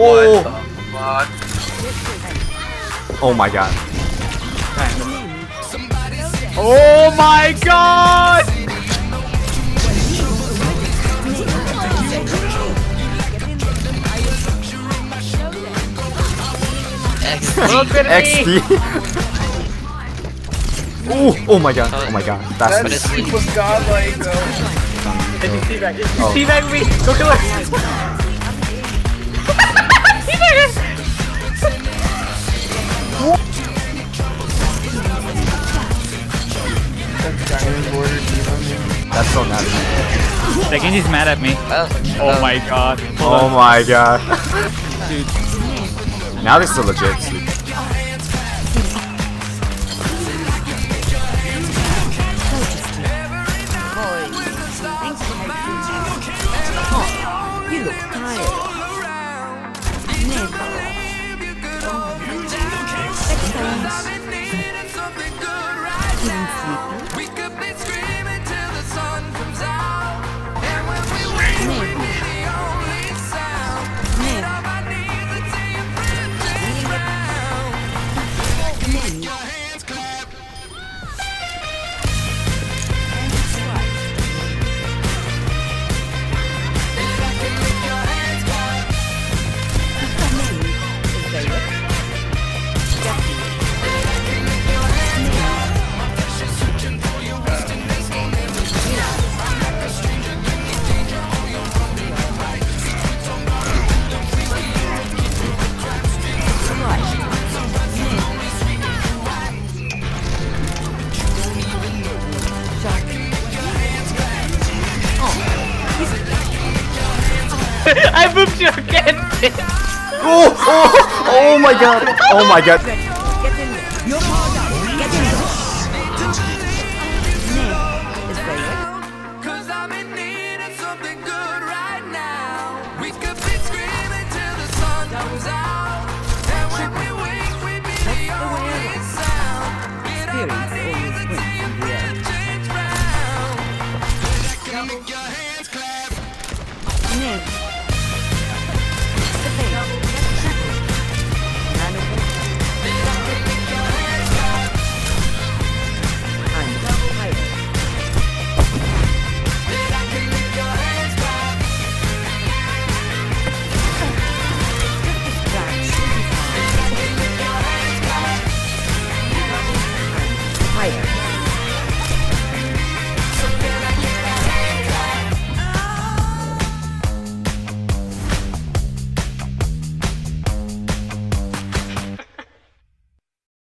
Oh, What? oh my god. Oh my god! Look at me! XD. oh, oh my god. Oh my god. That's That me. was godlike though. Did you teabag? Oh. teabag me? Go kill her! That diamond. That's so nasty. That Genji's mad at me. Oh, Oh my god. Hold Oh on. my god. Dude. Now this is a legit tired. I booped you again! Oh, oh, oh my god. Oh my god.